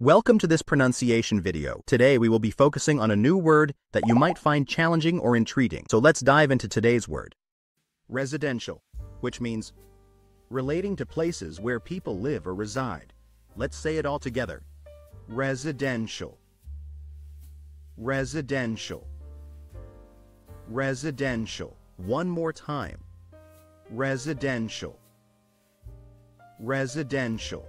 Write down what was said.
Welcome to this pronunciation video. Today we will be focusing on a new word that you might find challenging or intriguing. So let's dive into today's word. Residential, which means relating to places where people live or reside. Let's say it all together. Residential. Residential. Residential. One more time. Residential. Residential.